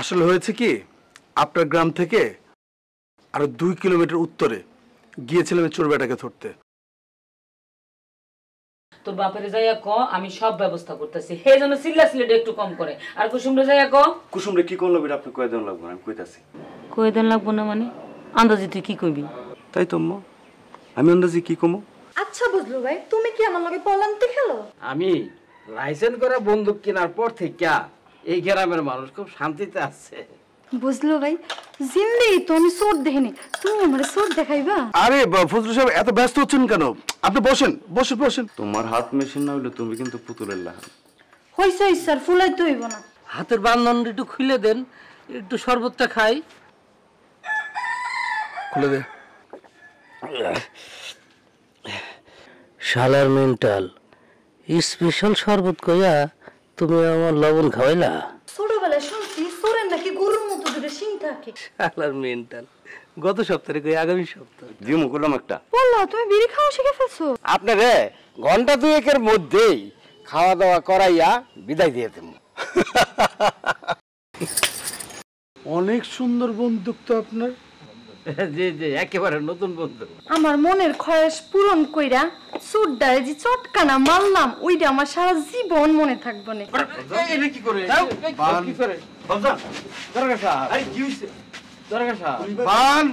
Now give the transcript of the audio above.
আসলে হয়েছে কি আপনার গ্রাম থেকে আরও দুই কিলোমিটার উত্তরে গিয়েছিলাম চোর বেটাকে ধরতে। তোর বাপের যাইয়া ক আমি সব ব্যবস্থা করতেছি। হে যেন সিল্লা সিলেট একটু কম করে। আর কুসুমরে যাইয়া ক? কুসুমরে কি করল বেটা আপনি কয়ে লাগবো? না, আমি কইতাছি। কয়ে লাগবো না মানে? আন্দাজি তুই কি কইবি? তাই তো আমি আন্দাজি কি কমো? আচ্ছা বুঝলো ভাই তুমি কি আমার লগে পলান্তি খেলো? আমি লাইসেন্স করা বন্দুক কেনার পর থেকে এই গ্রামের মানুষ খুব শান্তিতে আছে। বুঝলো ভাই জিন্দেই তো আমি চোর দেখিনি তুমি আমার চোর দেখাইবা? আরে বা- ফজলু সাহেব এত ব্যস্ত হচ্ছেন কেন? আপনি বসেন বসেন বসেন। তোমার হাত মেশিন না হইলে তুমি কিন্তু পুতুলের লাহান। হইছে হইছে আর ফুলাই তো হইব না। হাতের বান্ধন একটু খুলে দেন একটু শরবতটা খাই। খুলে দে। শালার মেন্টাল স্পেশাল শরবত কইয়া তুমি আমার লবণ খাওয়াইলা? ছোটবেলায় শুনছি চোরের নাকি গরুর মতো দুটো শিং থাকে। শালার মেন্টাল। গত সপ্তাহে কই আগামী সপ্তাহে? দিমু করলাম একটা। বললা তুমি বিড়ি খাওয়া শিখে ফেলছো? আপনারে ঘণ্টা দুয়েকের মধ্যেই খাওয়া দাওয়া করাইয়া বিদায় দিয়ে দেবো। অনেক সুন্দর বন্দুক তো আপনার। জি জি একেবারে নতুন বন্ধু। আমার মনের খয়েস পূরণ কইরা চোরডারে যে চটকানা মারলাম ওইটা আমার সারা জীবন মনে থাকব না। এটা কি করে? কি করে? দরকার সাহেব। কি হইছে? দরকার সাহেব। বান।